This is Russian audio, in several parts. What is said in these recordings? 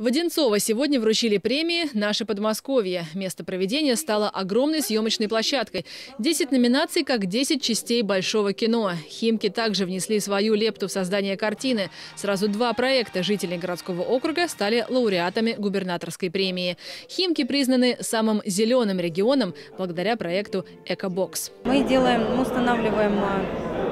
В Одинцово сегодня вручили премии «Наше Подмосковье». Место проведения стало огромной съемочной площадкой. 10 номинаций, как 10 частей большого кино. Химки также внесли свою лепту в создание картины. Сразу два проекта жителей городского округа стали лауреатами губернаторской премии. Химки признаны самым зеленым регионом благодаря проекту «Экобокс». Мы делаем, мы устанавливаем а,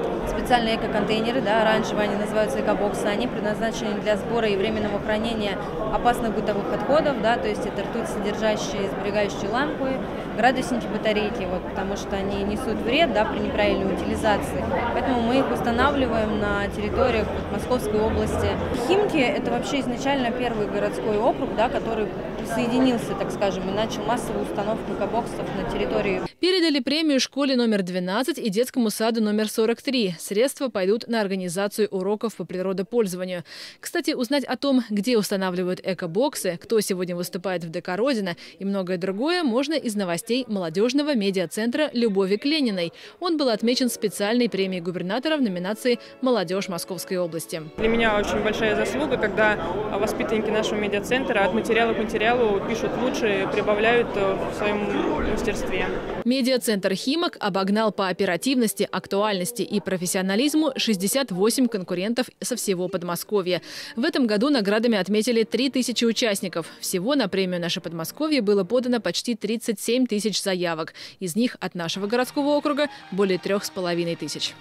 специальные эко-контейнеры, да, оранжевые они называются эко-боксы, они предназначены для сбора и временного хранения опасных бытовых отходов, да, то есть это ртуть содержащие, сберегающие лампы, градусники батарейки, вот, потому что они несут вред да, при неправильной утилизации. Поэтому мы их устанавливаем на территориях вот, Московской области. Химки – это вообще изначально первый городской округ, да, который присоединился, так скажем, и начал массовую установку экобоксов на территории. Передали премию школе номер 12 и детскому саду номер 43. Средства пойдут на организацию уроков по природопользованию. Кстати, узнать о том, где устанавливают экобоксы, кто сегодня выступает в ДК «Родина» и многое другое можно из новостей гостей молодежного медиацентра Любови к Лениной. Он был отмечен специальной премией губернатора в номинации «Молодежь Московской области». Для меня очень большая заслуга, когда воспитанники нашего медиацентра от материала к материалу пишут лучше, прибавляют э, в своем мастерстве. Медиацентр «Химок» обогнал по оперативности, актуальности и профессионализму 68 конкурентов со всего Подмосковья. В этом году наградами отметили 3000 участников. Всего на премию «Наше Подмосковье» было подано почти 37 тысяч заявок. Из них от нашего городского округа более трех с половиной тысяч.